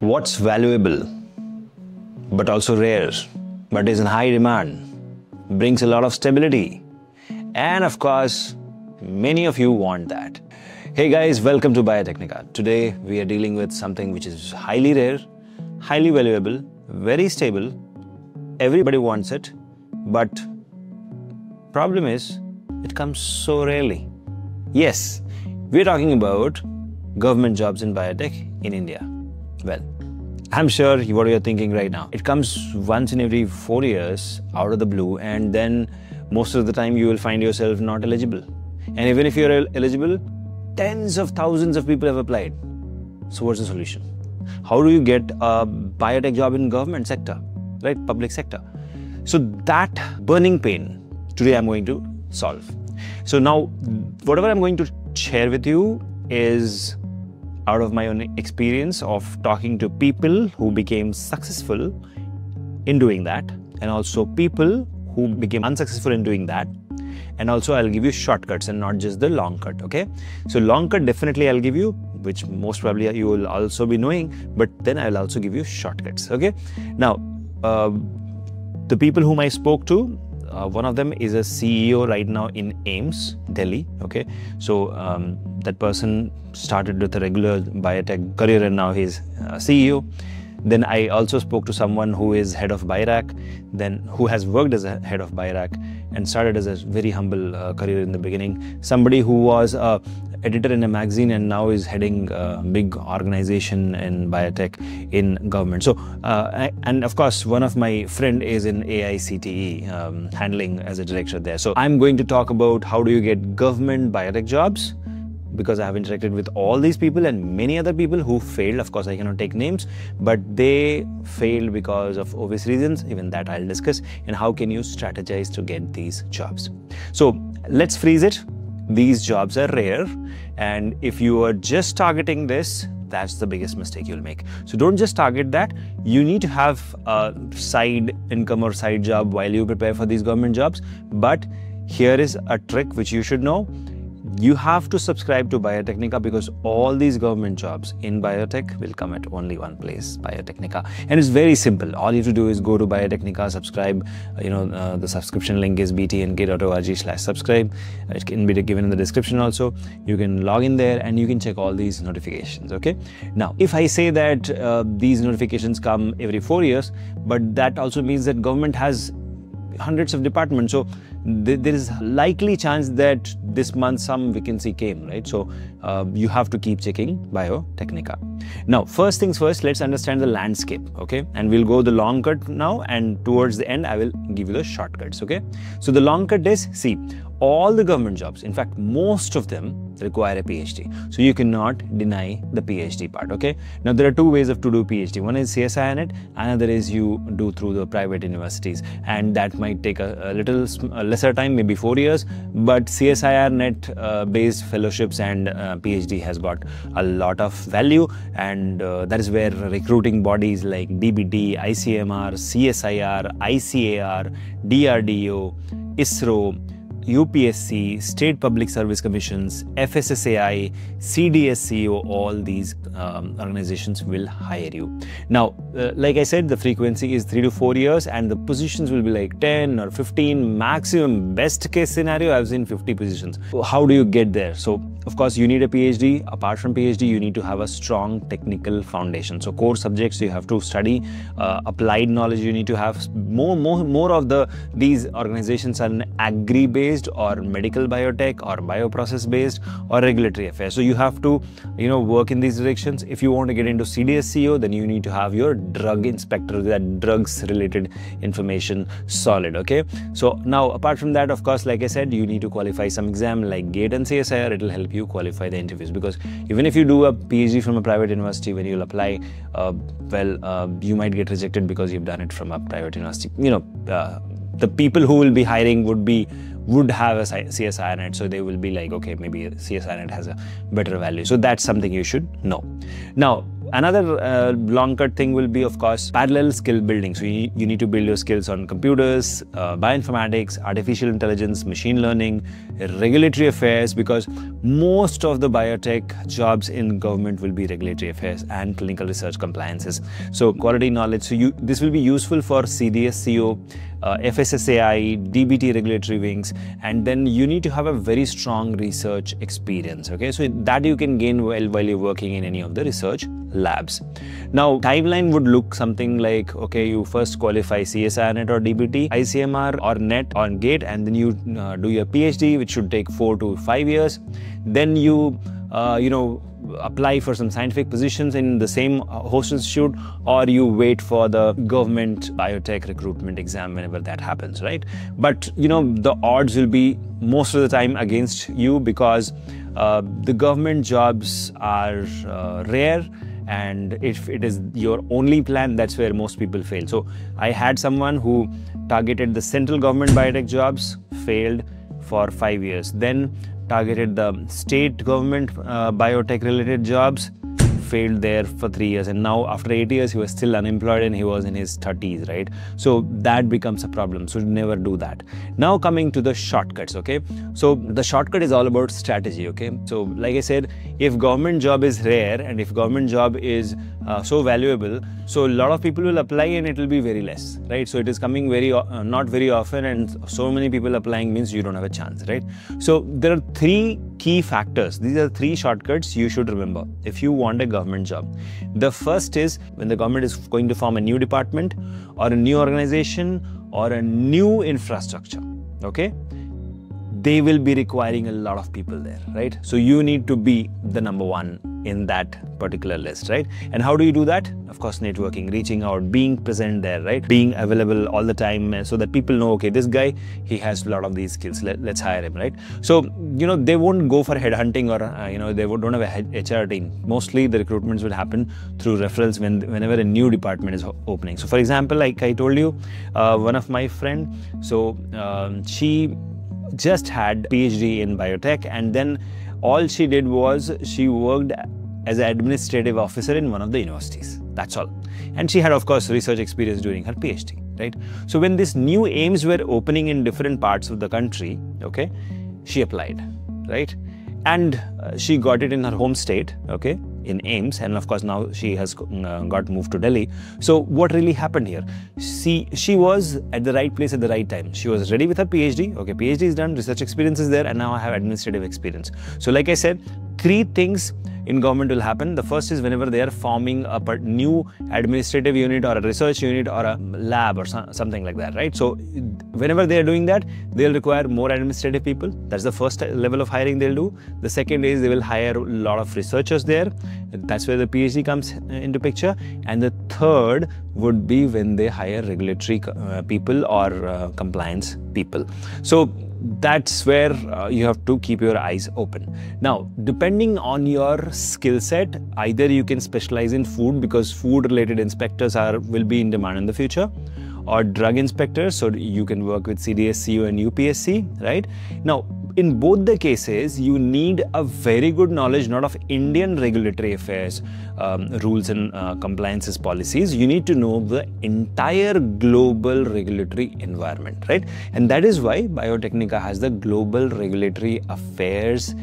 What's valuable but also rare, but is in high demand, brings a lot of stability, and of course, many of you want that. Hey guys, welcome to Biotecnika. Today we are dealing with something which is highly rare, highly valuable, very stable. Everybody wants it, but problem is it comes so rarely. Yes, we're talking about government jobs in biotech in India. Well, I'm sure what you're thinking right now. It comes once in every four years out of the blue, and then most of the time you will find yourself not eligible. And even if you're eligible, tens of thousands of people have applied. So what's the solution? How do you get a biotech job in government sector, right? Public sector. So that burning pain today I'm going to solve. So now whatever I'm going to share with you is out of my own experience of talking to people who became successful in doing that, and also people who became unsuccessful in doing that. And also, I'll give you shortcuts and not just the long cut. Okay, so long cut definitely I'll give you, which most probably you will also be knowing, but then I'll also give you shortcuts. Okay, now uh, the people whom I spoke to, uh, one of them is a CEO right now in AIIMS, Delhi. Okay, so um, that person started with a regular biotech career and now he's uh, CEO. Then I also spoke to someone who is head of BIRAC, then who has worked as a head of BIRAC and started as a very humble uh, career in the beginning. Somebody who was a editor in a magazine and now is heading a big organization in biotech in government. So, uh, and of course, one of my friend is in AICTE, um, handling as a director there. So, I'm going to talk about how do you get government biotech jobs because I have interacted with all these people and many other people who failed. Of course, I cannot take names, but they failed because of obvious reasons. Even that I'll discuss. And how can you strategize to get these jobs? So let's freeze it. These jobs are rare, and if you are just targeting this, that's the biggest mistake you'll make. So don't just target that. You need to have a side income or side job while you prepare for these government jobs. But here is a trick which you should know you have to subscribe to Biotecnika because all these government jobs in biotech will come at only one place, Biotecnika. And it's very simple. All you have to do is go to Biotecnika, subscribe. You know, uh, the subscription link is btnk.org slash subscribe. It can be given in the description also. You can log in there and you can check all these notifications, okay? Now, if I say that uh, these notifications come every four years, but that also means that government has hundreds of departments. So th- there is likely chance that this month some vacancy came, right? So uh, you have to keep checking Biotecnika. Now, first things first, let's understand the landscape, okay? And we'll go the long cut now, and towards the end, I will give you the shortcuts, okay? So the long cut is see all the government jobs, in fact, most of them require a PhD. So you cannot deny the PhD part. Okay. Now there are two ways of to do PhD. One is CSIRNet, another is you do through the private universities, and that might take a, a little a lesser time, maybe four years. But CSIRNet uh, based fellowships and uh, PhD has got a lot of value, and uh, that is where recruiting bodies like DBT, ICMR, CSIR, ICAR, DRDO, ISRO UPSC, State Public Service Commissions, FSSAI, CDSCO, all these um, organizations will hire you. Now, uh, like I said, the frequency is three to four years, and the positions will be like 10 or 15, maximum. Best case scenario, I've seen 50 positions. How do you get there? So, of course, you need a PhD. Apart from PhD, you need to have a strong technical foundation. So, core subjects you have to study, uh, applied knowledge you need to have. More, more, more of the these organizations are agri-based or medical biotech or bioprocess based or regulatory affairs. So, you have to, you know, work in these directions. If you want to get into CDSCO, then you need to have your drug inspector, that drugs related information solid. Okay. So, now apart from that, of course, like I said, you need to qualify some exam like GATE and CSIR. It will help you qualify the interviews because even if you do a PhD from a private university, when you'll apply, uh, well, uh, you might get rejected because you've done it from a private university. You know, uh, the people who will be hiring would be would have a CSI CSIRNet, so they will be like, okay, maybe CSI CSIRNet has a better value. So that's something you should know. Now, Another uh, long cut thing will be, of course, parallel skill building. So you, you need to build your skills on computers, uh, bioinformatics, artificial intelligence, machine learning, regulatory affairs, because most of the biotech jobs in government will be regulatory affairs and clinical research compliances. So quality knowledge. So you, this will be useful for CDSCO, uh, FSSAI, DBT regulatory wings, and then you need to have a very strong research experience. Okay, so that you can gain while, while you're working in any of the research labs. Now, timeline would look something like okay, you first qualify CSIRNet or DBT, ICMR or NET on GATE, and then you uh, do your PhD, which should take four to five years. Then you, uh, you know, apply for some scientific positions in the same uh, host institute or you wait for the government biotech recruitment exam whenever that happens right? But you know the odds will be most of the time against you because uh, the government jobs are uh, rare and if it is your only plan that's where most people fail. So i had someone who targeted the central government biotech jobs failed for 5 years. Then targeted the state government uh, biotech related jobs failed there for three years and now after eight years he was still unemployed and he was in his 30s right? So that becomes a problem so never do that. Now coming to the shortcuts okay? So the shortcut is all about strategy okay? So like i said if government job is rare and if government job is uh, so valuable so a lot of people will apply and it will be very less right? So it is coming very uh, not very often and so many people applying means you don't have a chance right? So there are three key factors. These are three shortcuts you should remember if you want a government job. The first is when the government is going to form a new department or a new organization or a new infrastructure okay they will be requiring a lot of people there, right? So you need to be the number one in that particular list, right? And how do you do that? Of course, networking, reaching out, being present there, right? Being available all the time so that people know, okay, this guy, he has a lot of these skills. Let, us hire him, right? So, you know, they won't go for headhunting or, uh, you know, they don't have a HR team. Mostly the recruitments will happen through referrals when, whenever a new department is opening. So, for example, like I told you, uh, one of my friend, so um, she just had PhD in biotech and then all she did was she worked as an administrative officer in one of the universities. That's all. And she had, of course, research experience during her PhD, right? So when these new AIIMS were opening in different parts of the country, okay, she applied, right? And uh, she got it in her home state, okay, in AIIMS, and of course now she has uh, got moved to Delhi. So what really happened here? She she was at the right place at the right time. She was ready with her PhD. Okay, PhD is done, research experience is there, and now I have administrative experience. So like I said, three things in government will happen. The first is whenever they are forming a new administrative unit or a research unit or a lab or something like that, right? So whenever they are doing that, they'll require more administrative people. That's the first level of hiring they'll do. The second is they will hire a lot of researchers there. That's where the PhD comes into picture. And the third would be when they hire regulatory uh, people or uh, compliance people. So that's where uh, you have to keep your eyes open. Now, depending on your skill set, either you can specialize in food because food related inspectors are will be in demand in the future or drug inspectors so you can work with CDSCO and UPSC, right? Now, in both the cases, you need a very good knowledge not of Indian regulatory affairs, um, rules and uh, compliances policies. You need to know the entire global regulatory environment, right? And that is why Biotecnika has the Global Regulatory Affairs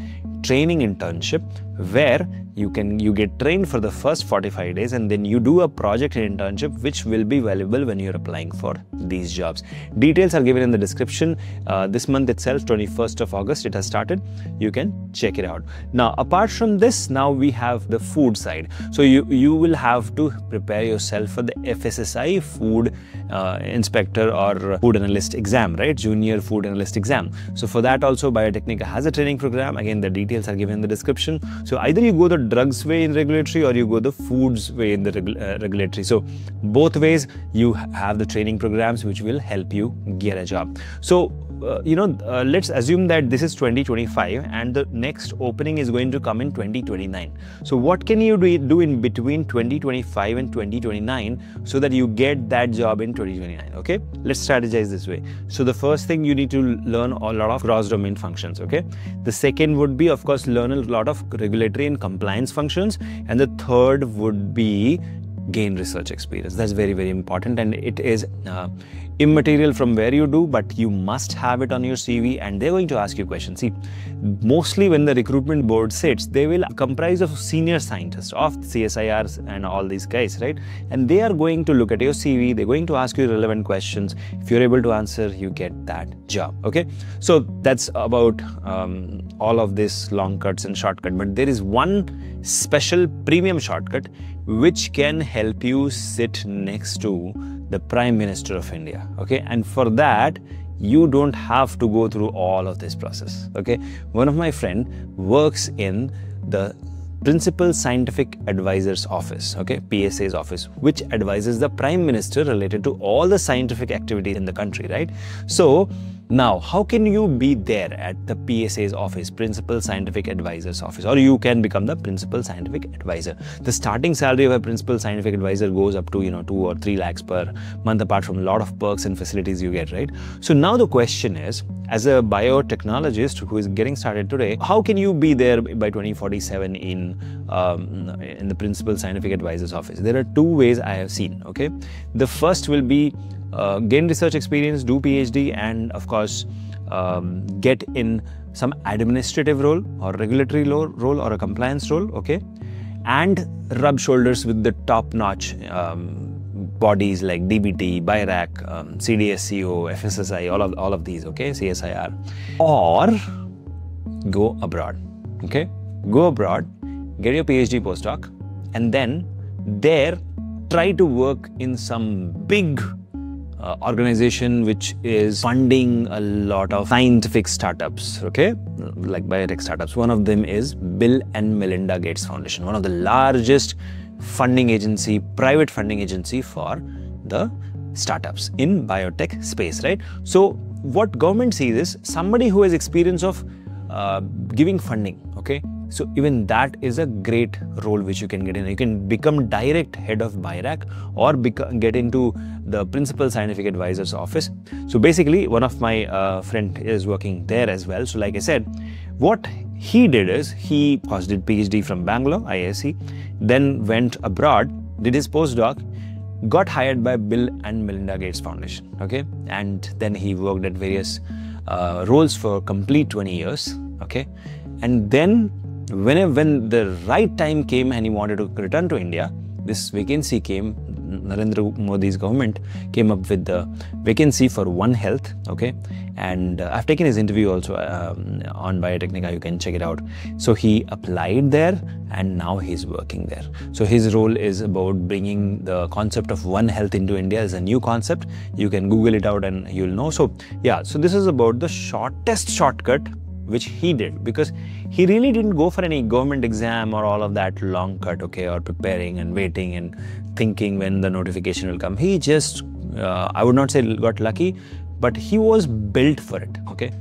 Training Internship, where you can you get trained for the first 45 days and then you do a project internship which will be valuable when you're applying for these jobs. Details are given in the description. Uh, this month itself 21st of august it has started. You can check it out. Now apart from this now we have the food side. So you you will have to prepare yourself for the fssi food uh, inspector or food analyst exam right? Junior food analyst exam. So for that also Biotecnika has a training program. Again the details are given in the description so either you go the drugs way in regulatory or you go the foods way in the uh, regulatory. So both ways you have the training programs which will help you get a job. So uh, you know, uh, let's assume that this is 2025 and the next opening is going to come in 2029. So, what can you do, do in between 2025 and 2029 so that you get that job in 2029? Okay, let's strategize this way. So, the first thing you need to learn a lot of cross domain functions. Okay, the second would be, of course, learn a lot of regulatory and compliance functions, and the third would be gain research experience. That's very very important. And it is uh, immaterial from where you do but you must have it on your cv and they're going to ask you questions. See mostly when the recruitment board sits they will comprise of senior scientists of csirs and all these guys right? And they are going to look at your cv they're going to ask you relevant questions. If you're able to answer you get that job okay? So that's about um, all of this long cuts and shortcut. But there is one special premium shortcut which can help you sit next to the Prime Minister of India. Okay, and for that, you don't have to go through all of this process. Okay, one of my friend works in the Principal Scientific Advisor's Office, okay, PSA's office, which advises the Prime Minister related to all the scientific activity in the country, right? So now, how can you be there at the PSA's office, Principal Scientific Advisor's office, or you can become the Principal Scientific Advisor? The starting salary of a Principal Scientific Advisor goes up to, you know, two or three lakhs per month, apart from a lot of perks and facilities you get, right? So now the question is, as a biotechnologist who is getting started today, how can you be there by 2047 in um, in the Principal Scientific Advisor's office? There are two ways I have seen. Okay, the first will be uh, gain research experience, do PhD, and of course, um, get in some administrative role or regulatory role or a compliance role, okay, and rub shoulders with the top notch um, bodies like DBT, BIRAC, um, CDSCO, FSSI, all of, all of these, okay, CSIR, or go abroad, okay, go abroad, get your PhD postdoc, and then there try to work in some big uh, organization which is funding a lot of scientific startups, okay, like biotech startups. One of them is Bill and Melinda Gates Foundation, one of the largest funding agency, private funding agency for the startups in biotech space, right? So what government sees is somebody who has experience of uh, giving funding, okay, so even that is a great role which you can get in. You can become direct head of BIRAC or get into the principal scientific advisor's office. So basically, one of my uh, friend is working there as well. So like I said, what he did is he first did PhD from Bangalore, IISc, then went abroad, did his postdoc, got hired by Bill and Melinda Gates Foundation. Okay, and then he worked at various uh, roles for complete 20 years. Okay, and then when, when the right time came and he wanted to return to India, this vacancy came. Narendra Modi's government came up with the vacancy for One Health. Okay, and uh, I've taken his interview also um, on Biotecnika. You can check it out. So he applied there, and now he's working there. So his role is about bringing the concept of One Health into India as a new concept. You can Google it out, and you'll know. So yeah, so this is about the shortest shortcut which he did because he really didn't go for any government exam or all of that long cut okay or preparing and waiting and thinking when the notification will come. He just uh, i would not say got lucky but he was built for it okay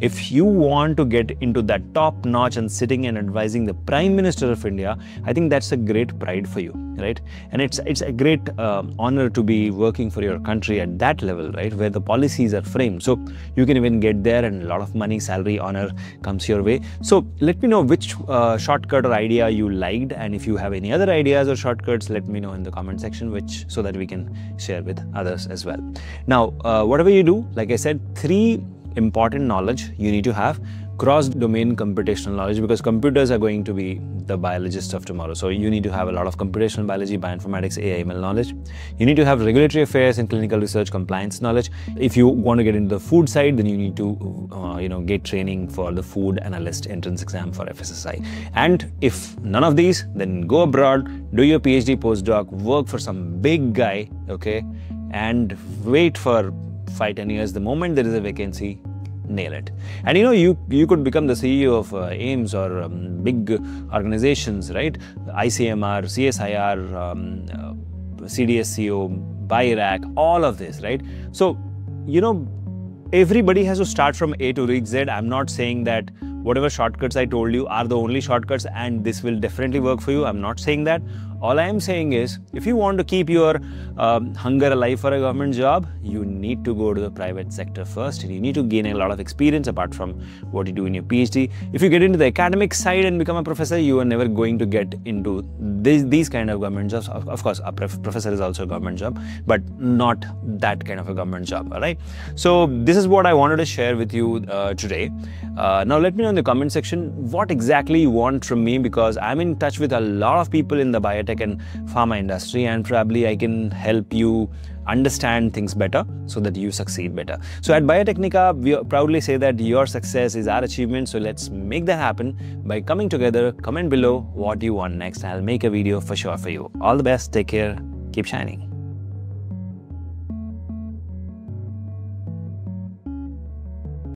if you want to get into that top notch and sitting and advising the prime minister of india i think that's a great pride for you right? And it's it's a great uh, honor to be working for your country at that level right? Where the policies are framed. So you can even get there and a lot of money salary honor comes your way. So let me know which uh, shortcut or idea you liked. And if you have any other ideas or shortcuts let me know in the comment section which so that we can share with others as well. Now uh, whatever you do like i said three important knowledge you need to have cross-domain computational knowledge because computers are going to be the biologists of tomorrow. So you need to have a lot of computational biology, bioinformatics, AI, ML knowledge. You need to have regulatory affairs and clinical research compliance knowledge. If you want to get into the food side, then you need to, uh, you know, get training for the food analyst entrance exam for FSSI. And if none of these, then go abroad, do your PhD postdoc, work for some big guy, okay, and wait for five, ten years. The moment there is a vacancy, nail it. And you know, you you could become the CEO of uh, AIIMS or um, big organizations, right? ICMR, CSIR, um, uh, CDSCO, BIRAC, all of this, right? So, you know, everybody has to start from A to Z. I'm not saying that whatever shortcuts I told you are the only shortcuts and this will definitely work for you. I'm not saying that. All I am saying is, if you want to keep your um, hunger alive for a government job, you need to go to the private sector first. You need to gain a lot of experience apart from what you do in your PhD. If you get into the academic side and become a professor, you are never going to get into this, these kind of government jobs. Of, of course, a professor is also a government job, but not that kind of a government job. All right. So this is what I wanted to share with you uh, today. Uh, now let me know in the comment section what exactly you want from me because I'm in touch with a lot of people in the biotech biotech and pharma industry, and probably I can help you understand things better so that you succeed better. So at Biotecnika, we proudly say that your success is our achievement. So let's make that happen by coming together. Comment below what you want next. I'll make a video for sure for you. All the best. Take care. Keep shining.